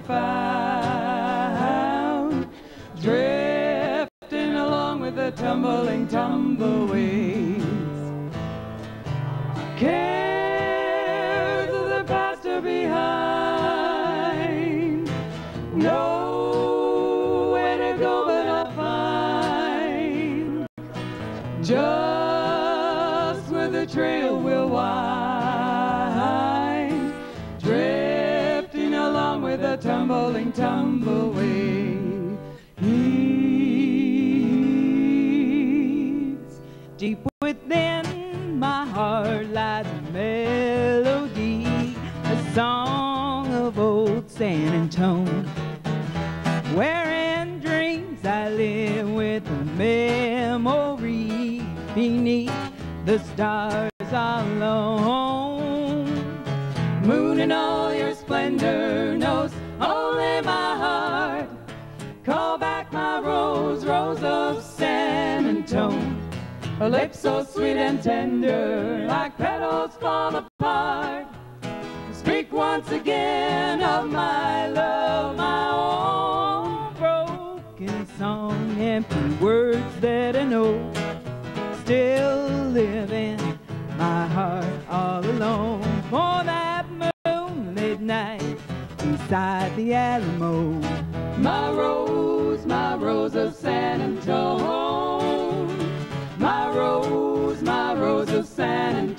found, drifting along with the tumbling tumbleweeds. Cares of the past are behind, nowhere to go but up find, just where the trail will wind, with a tumbling tumbleweeds. Deep within my heart lies a melody, a song of old San Antone. Where in dreams I live with a memory beneath the stars alone. Moon in all your splendor my heart. Call back my rose, rose of San Antone. Her lips so sweet and tender, like petals fall apart. Speak once again of my love, my own. broken song, empty words inside the Alamo. My rose, my rose of San Antone. My rose, my rose of San Antone.